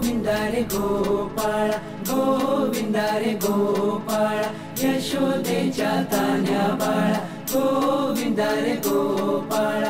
गोविन्दरे गोपाळ गो बिन्दारे गोपाळ यशो दे च ताद्यािन्दारे गोपाळ